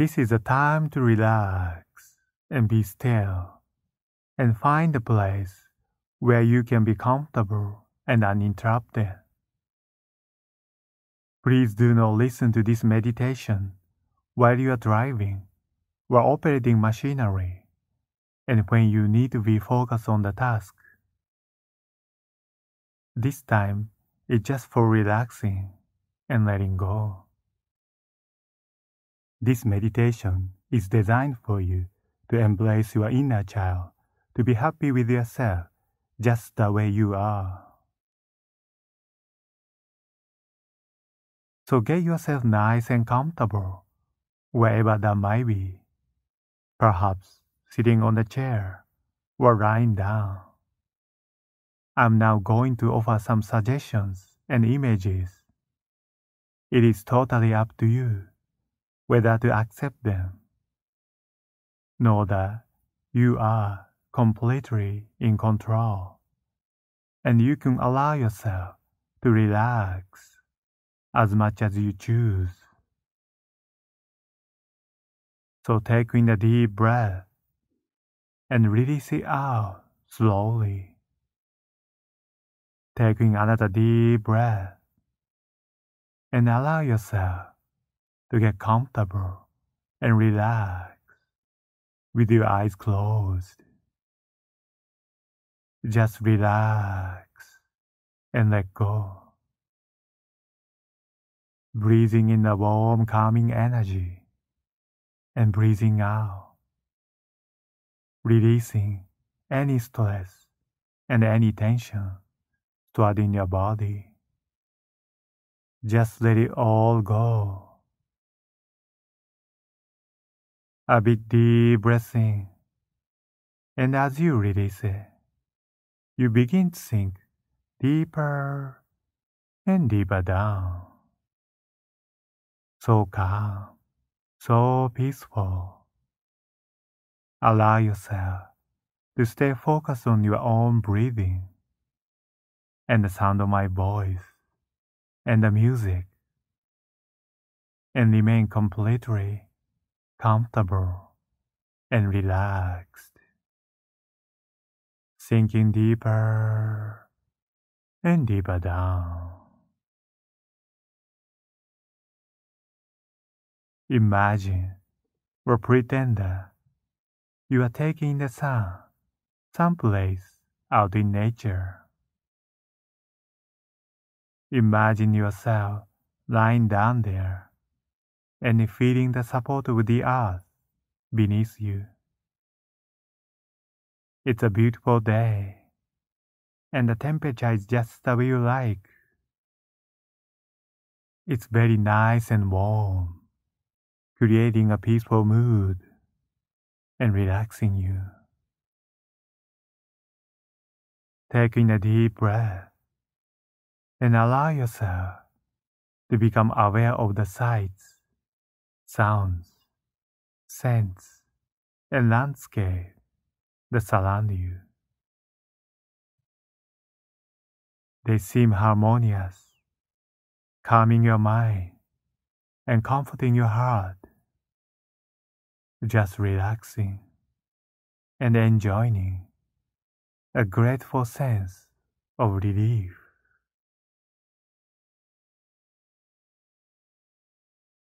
This is a time to relax and be still and find a place where you can be comfortable and uninterrupted. Please do not listen to this meditation while you are driving or operating machinery and when you need to be focused on the task. This time is just for relaxing and letting go. This meditation is designed for you to embrace your inner child, to be happy with yourself just the way you are. So get yourself nice and comfortable, wherever that might be. Perhaps sitting on a chair or lying down. I'm now going to offer some suggestions and images. It is totally up to you whether to accept them. Know that you are completely in control and you can allow yourself to relax as much as you choose. So take in a deep breath and release it out slowly. Taking another deep breath and allow yourself to get comfortable and relax with your eyes closed. Just relax and let go. Breathing in the warm, calming energy and breathing out. Releasing any stress and any tension stored in your body. Just let it all go. A big deep breath in, and as you release it, you begin to sink deeper and deeper down. So calm, so peaceful. Allow yourself to stay focused on your own breathing and the sound of my voice and the music and remain completely comfortable and relaxed, sinking deeper and deeper down. Imagine or pretend that you are taking the sun someplace out in nature. Imagine yourself lying down there and feeling the support of the earth beneath you. It's a beautiful day, and the temperature is just the way you like. It's very nice and warm, creating a peaceful mood and relaxing you. Taking a deep breath and allow yourself to become aware of the sights sounds, scents, and landscape that surround you. They seem harmonious, calming your mind and comforting your heart. Just relaxing and enjoying a grateful sense of relief.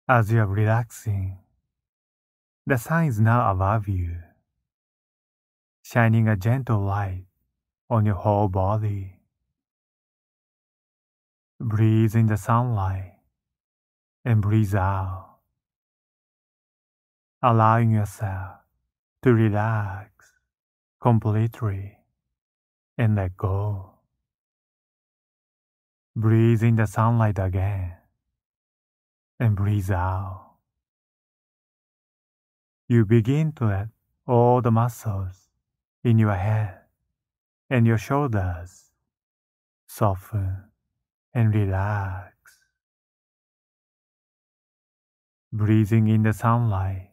As you are relaxing, the sun is now above you, shining a gentle light on your whole body. Breathe in the sunlight and breathe out, allowing yourself to relax completely and let go. Breathe in the sunlight again and breathe out. You begin to let all the muscles in your head and your shoulders soften and relax. Breathing in the sunlight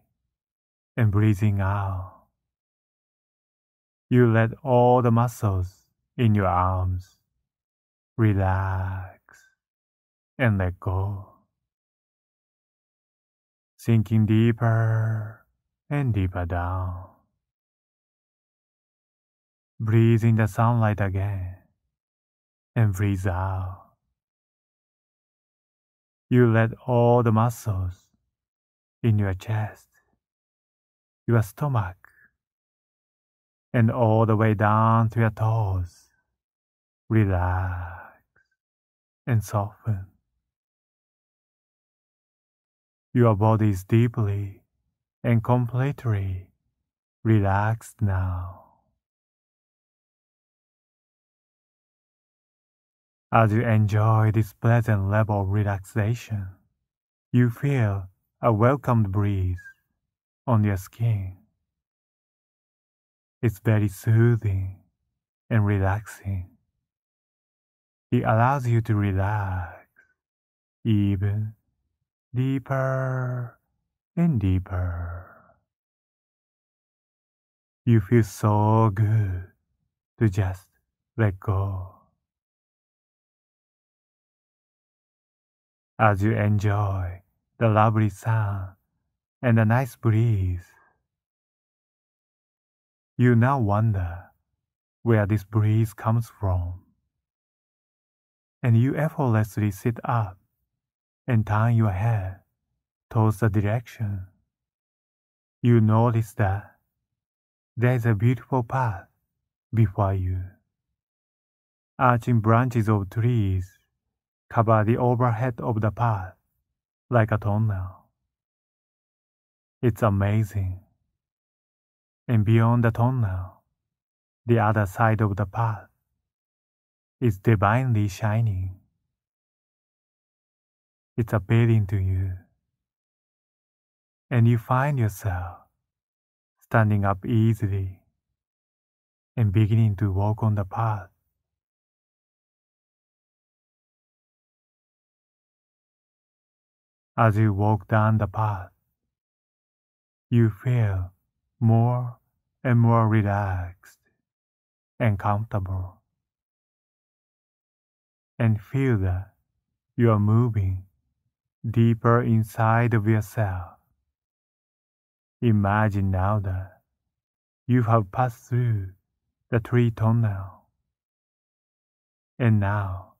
and breathing out. You let all the muscles in your arms relax and let go sinking deeper and deeper down. Breathe in the sunlight again and breathe out. You let all the muscles in your chest, your stomach, and all the way down to your toes relax and soften. Your body is deeply and completely relaxed now. As you enjoy this pleasant level of relaxation, you feel a welcomed breeze on your skin. It's very soothing and relaxing. It allows you to relax even deeper and deeper. You feel so good to just let go. as you enjoy the lovely sun and the nice breeze. You now wonder where this breeze comes from. And you effortlessly sit up and turn your head towards the direction. You notice that there is a beautiful path before you. Arching branches of trees cover the overhead of the path like a tunnel. It's amazing. And beyond the tunnel, the other side of the path is divinely shining. It's appealing to you. And you find yourself standing up easily and beginning to walk on the path As you walk down the path, you feel more and more relaxed and comfortable, and feel that you are moving deeper inside of yourself. Imagine now that you have passed through the tree tunnel and now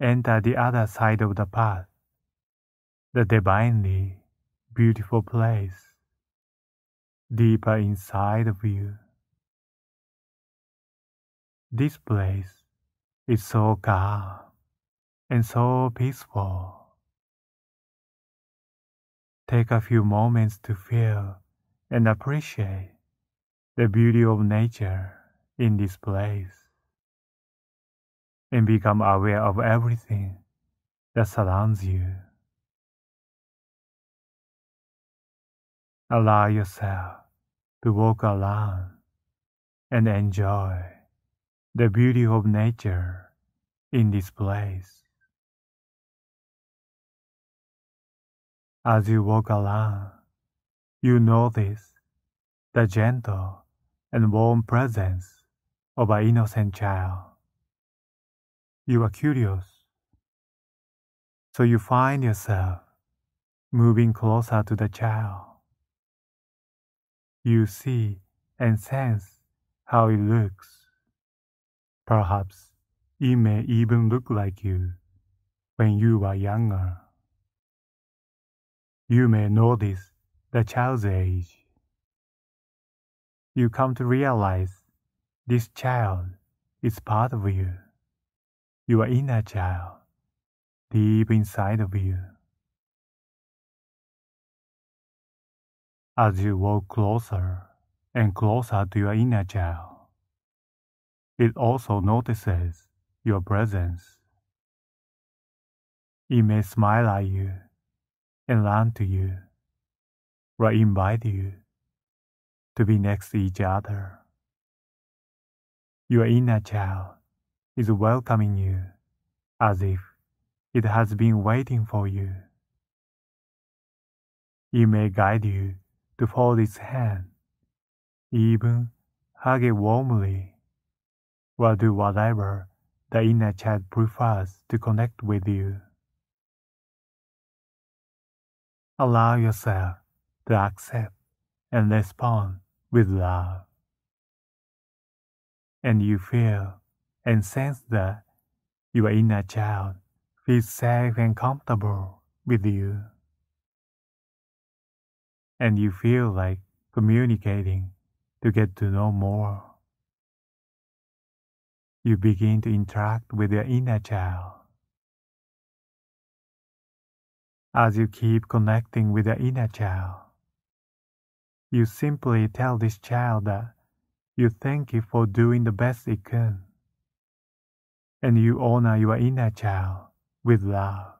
enter the other side of the path the divinely beautiful place deeper inside of you. This place is so calm and so peaceful. Take a few moments to feel and appreciate the beauty of nature in this place and become aware of everything that surrounds you. Allow yourself to walk alone and enjoy the beauty of nature in this place. As you walk along, you notice the gentle and warm presence of an innocent child. You are curious, so you find yourself moving closer to the child. You see and sense how it looks. Perhaps it may even look like you when you were younger. You may notice the child's age. You come to realize this child is part of you, your inner child, deep inside of you. as you walk closer and closer to your inner child. It also notices your presence. It may smile at you and run to you or invite you to be next to each other. Your inner child is welcoming you as if it has been waiting for you. It may guide you to hold its hand, even hug it warmly, or do whatever the inner child prefers to connect with you. Allow yourself to accept and respond with love. And you feel and sense that your inner child feels safe and comfortable with you. And you feel like communicating to get to know more. You begin to interact with your inner child. As you keep connecting with your inner child, you simply tell this child that you thank it for doing the best it can. And you honor your inner child with love.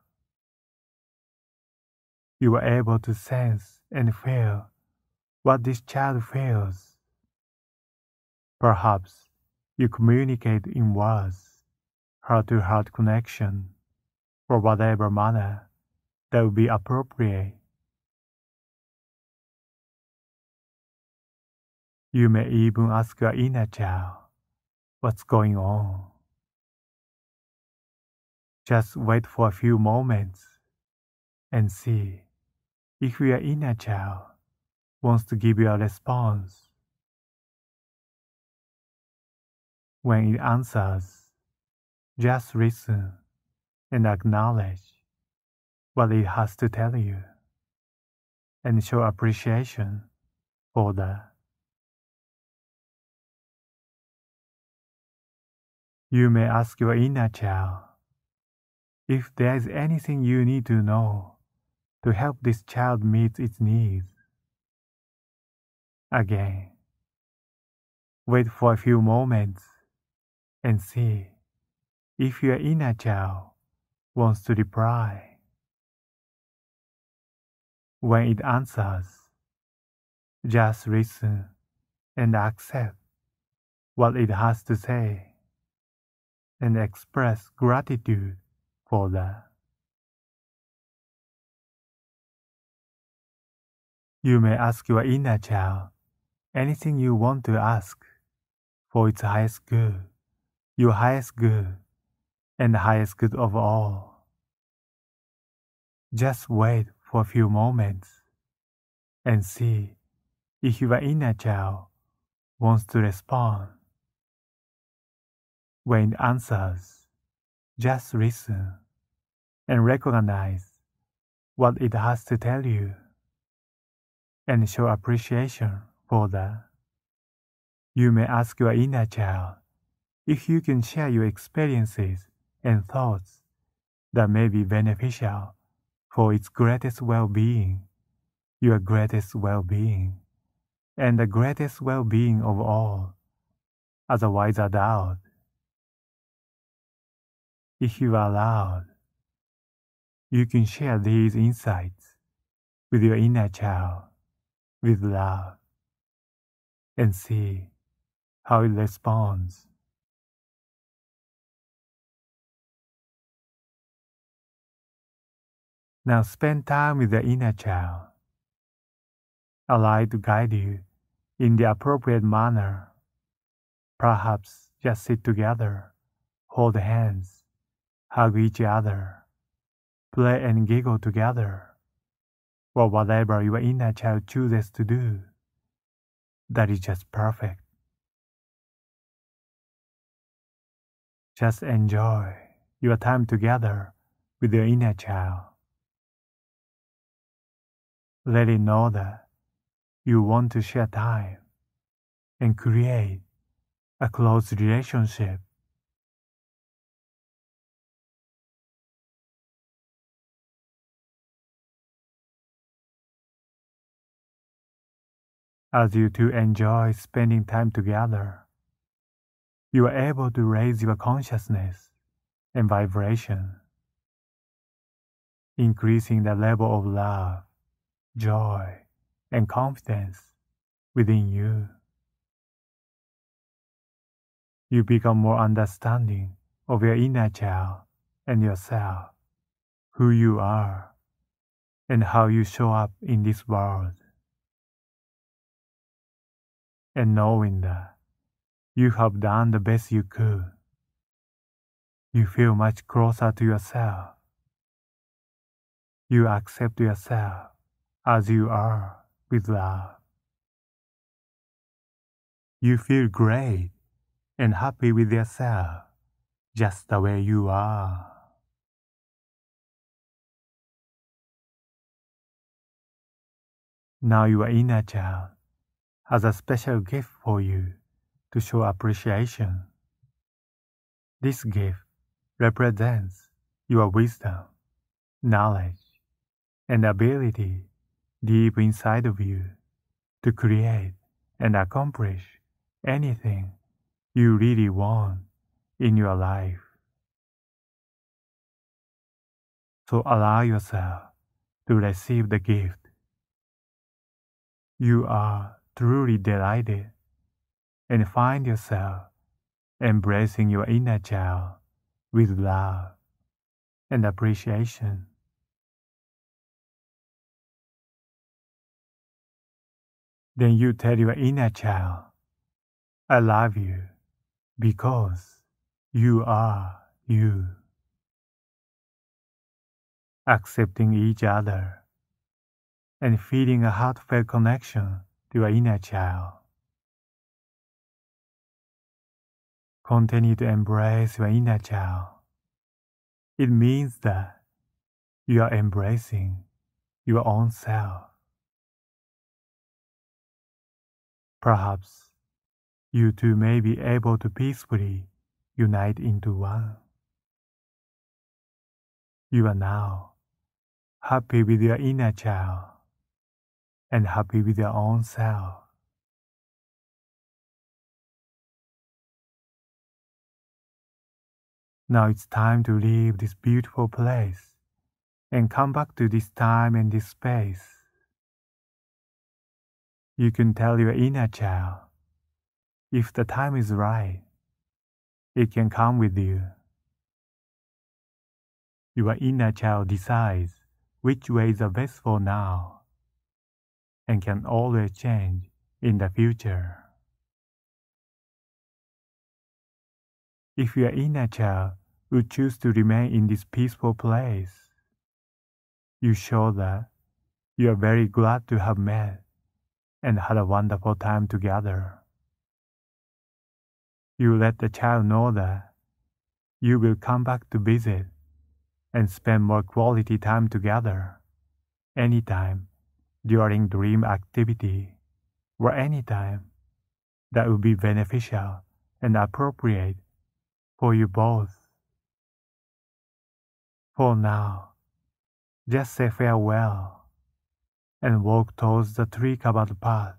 You are able to sense and feel what this child feels. Perhaps you communicate in words, heart to heart connection, or whatever manner that would be appropriate. You may even ask your inner child, What's going on? Just wait for a few moments and see if your inner child wants to give you a response. When it answers, just listen and acknowledge what it has to tell you and show appreciation for that. You may ask your inner child if there is anything you need to know to help this child meet its needs. Again, wait for a few moments and see if your inner child wants to reply. When it answers, just listen and accept what it has to say and express gratitude for that. You may ask your inner child anything you want to ask for its highest good, your highest good, and the highest good of all. Just wait for a few moments and see if your inner child wants to respond. When it answers, just listen and recognize what it has to tell you and show appreciation for that. You may ask your inner child if you can share your experiences and thoughts that may be beneficial for its greatest well being, your greatest well being, and the greatest well being of all, as a wise if you are allowed, you can share these insights with your inner child with love and see how it responds. Now spend time with the inner child. Allow it to guide you in the appropriate manner. Perhaps just sit together, hold hands, hug each other, play and giggle together, or whatever your inner child chooses to do. That is just perfect. Just enjoy your time together with your inner child. Let it know that you want to share time and create a close relationship. As you two enjoy spending time together, you are able to raise your consciousness and vibration, increasing the level of love, joy, and confidence within you. You become more understanding of your inner child and yourself, who you are, and how you show up in this world and knowing that you have done the best you could, you feel much closer to yourself. You accept yourself as you are with love. You feel great and happy with yourself just the way you are. Now your inner child has a special gift for you to show appreciation. This gift represents your wisdom, knowledge, and ability deep inside of you to create and accomplish anything you really want in your life. So allow yourself to receive the gift. You are truly delighted and find yourself embracing your inner child with love and appreciation. Then you tell your inner child, I love you because you are you. Accepting each other and feeling a heartfelt connection to your inner child. Continue to embrace your inner child. It means that you are embracing your own self. Perhaps you two may be able to peacefully unite into one. You are now happy with your inner child and happy with your own self. Now it's time to leave this beautiful place and come back to this time and this space. You can tell your inner child if the time is right, it can come with you. Your inner child decides which way is the best for now and can always change in the future. If your inner child would choose to remain in this peaceful place, you show that you are very glad to have met and had a wonderful time together. You let the child know that you will come back to visit and spend more quality time together anytime during dream activity or anytime that will be beneficial and appropriate for you both. For now, just say farewell and walk towards the tree covered path.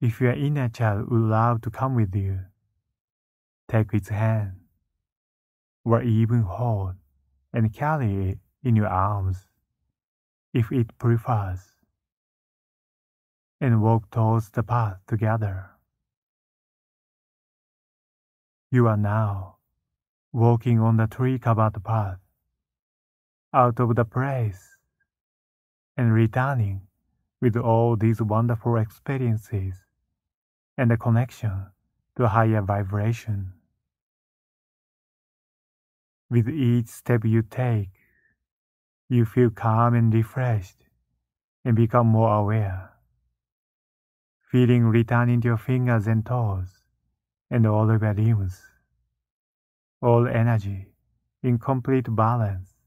If your inner child would love to come with you, take its hand, or even hold and carry it in your arms, if it prefers, and walk towards the path together. You are now walking on the tree covered path out of the place and returning with all these wonderful experiences and a connection to higher vibration. With each step you take, you feel calm and refreshed and become more aware. Feeling returning to your fingers and toes and all of your limbs. All energy in complete balance.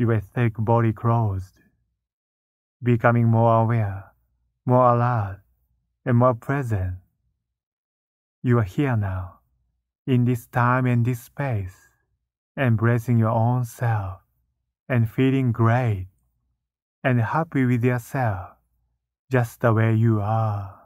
Your thick body closed, becoming more aware, more alert, and more present. You are here now, in this time and this space, embracing your own self and feeling great and happy with yourself just the way you are.